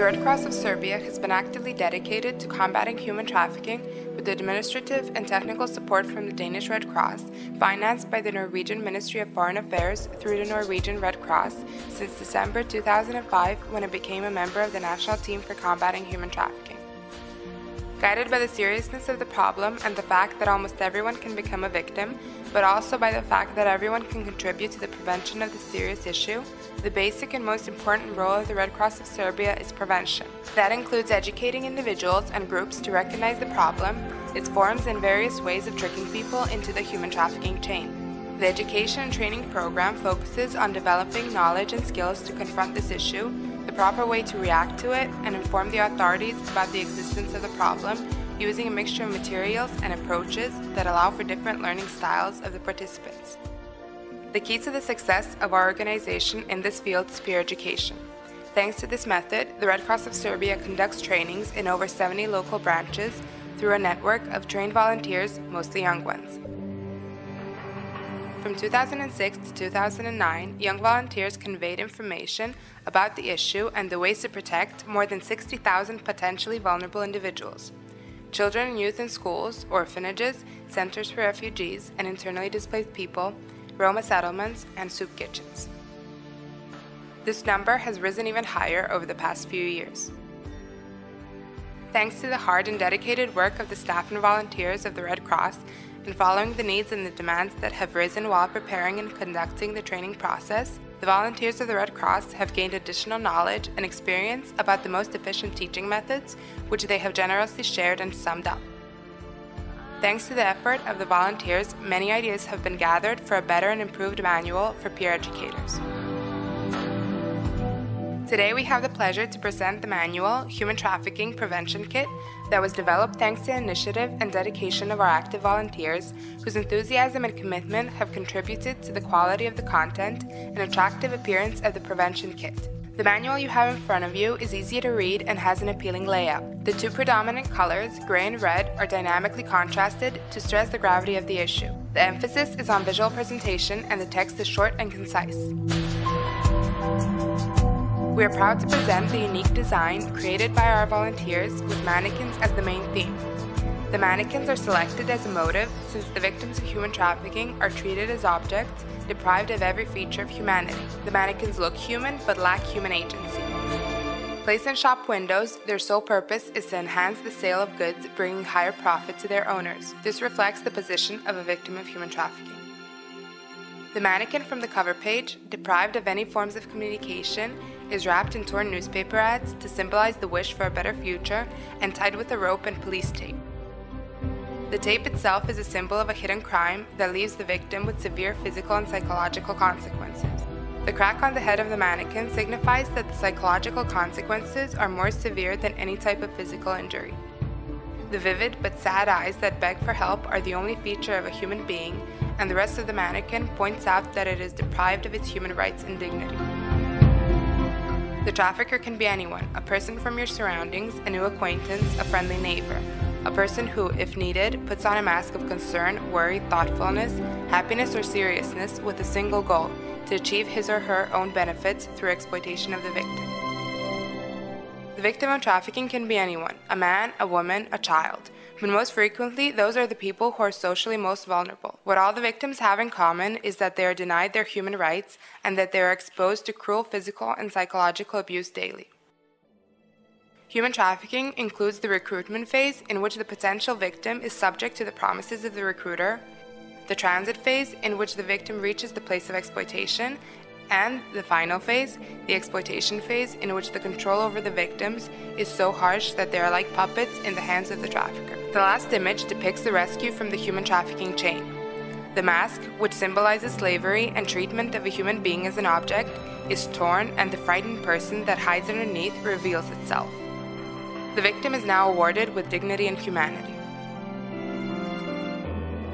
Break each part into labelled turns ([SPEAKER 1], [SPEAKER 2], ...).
[SPEAKER 1] The Red Cross of Serbia has been actively dedicated to combating human trafficking with administrative and technical support from the Danish Red Cross, financed by the Norwegian Ministry of Foreign Affairs through the Norwegian Red Cross since December 2005 when it became a member of the National Team for Combating Human Trafficking. Guided by the seriousness of the problem and the fact that almost everyone can become a victim, but also by the fact that everyone can contribute to the prevention of this serious issue, the basic and most important role of the Red Cross of Serbia is prevention. That includes educating individuals and groups to recognize the problem, its forms, and various ways of tricking people into the human trafficking chain. The education and training program focuses on developing knowledge and skills to confront this issue the proper way to react to it, and inform the authorities about the existence of the problem using a mixture of materials and approaches that allow for different learning styles of the participants. The key to the success of our organization in this field is peer education. Thanks to this method, the Red Cross of Serbia conducts trainings in over 70 local branches through a network of trained volunteers, mostly young ones. From 2006 to 2009, young volunteers conveyed information about the issue and the ways to protect more than 60,000 potentially vulnerable individuals. Children and youth in schools, orphanages, centers for refugees and internally displaced people, Roma settlements, and soup kitchens. This number has risen even higher over the past few years. Thanks to the hard and dedicated work of the staff and volunteers of the Red Cross, and following the needs and the demands that have risen while preparing and conducting the training process, the volunteers of the Red Cross have gained additional knowledge and experience about the most efficient teaching methods, which they have generously shared and summed up. Thanks to the effort of the volunteers, many ideas have been gathered for a better and improved manual for peer educators. Today we have the pleasure to present the manual Human Trafficking Prevention Kit that was developed thanks to the initiative and dedication of our active volunteers whose enthusiasm and commitment have contributed to the quality of the content and attractive appearance of the prevention kit. The manual you have in front of you is easy to read and has an appealing layout. The two predominant colors, gray and red, are dynamically contrasted to stress the gravity of the issue. The emphasis is on visual presentation and the text is short and concise. We are proud to present the unique design created by our volunteers with mannequins as the main theme. The mannequins are selected as a motive since the victims of human trafficking are treated as objects deprived of every feature of humanity. The mannequins look human but lack human agency. Placed in shop windows, their sole purpose is to enhance the sale of goods, bringing higher profit to their owners. This reflects the position of a victim of human trafficking. The mannequin from the cover page, deprived of any forms of communication, is wrapped in torn newspaper ads to symbolize the wish for a better future and tied with a rope and police tape. The tape itself is a symbol of a hidden crime that leaves the victim with severe physical and psychological consequences. The crack on the head of the mannequin signifies that the psychological consequences are more severe than any type of physical injury. The vivid but sad eyes that beg for help are the only feature of a human being, and the rest of the mannequin points out that it is deprived of its human rights and dignity. The trafficker can be anyone a person from your surroundings, a new acquaintance, a friendly neighbor. A person who, if needed, puts on a mask of concern, worry, thoughtfulness, happiness, or seriousness with a single goal to achieve his or her own benefits through exploitation of the victim. The victim of trafficking can be anyone a man, a woman, a child but most frequently, those are the people who are socially most vulnerable. What all the victims have in common is that they are denied their human rights and that they are exposed to cruel physical and psychological abuse daily. Human trafficking includes the recruitment phase, in which the potential victim is subject to the promises of the recruiter, the transit phase, in which the victim reaches the place of exploitation, and the final phase, the exploitation phase, in which the control over the victims is so harsh that they are like puppets in the hands of the trafficker. The last image depicts the rescue from the human trafficking chain. The mask, which symbolizes slavery and treatment of a human being as an object, is torn and the frightened person that hides underneath reveals itself. The victim is now awarded with dignity and humanity.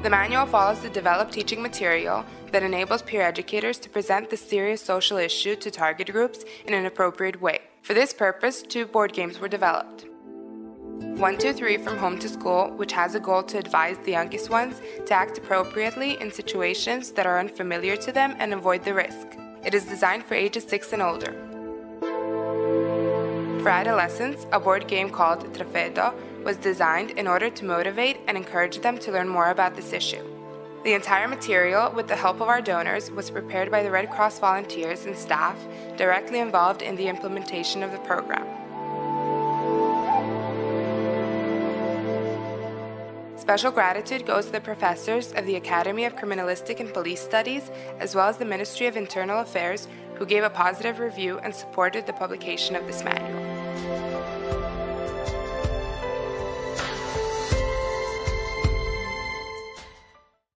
[SPEAKER 1] The manual follows the developed teaching material that enables peer educators to present the serious social issue to target groups in an appropriate way. For this purpose, two board games were developed. 123 From Home to School, which has a goal to advise the youngest ones to act appropriately in situations that are unfamiliar to them and avoid the risk. It is designed for ages 6 and older. For adolescents, a board game called Trafedo was designed in order to motivate and encourage them to learn more about this issue. The entire material, with the help of our donors, was prepared by the Red Cross volunteers and staff directly involved in the implementation of the program. Special gratitude goes to the professors of the Academy of Criminalistic and Police Studies, as well as the Ministry of Internal Affairs, who gave a positive review and supported the publication of this manual.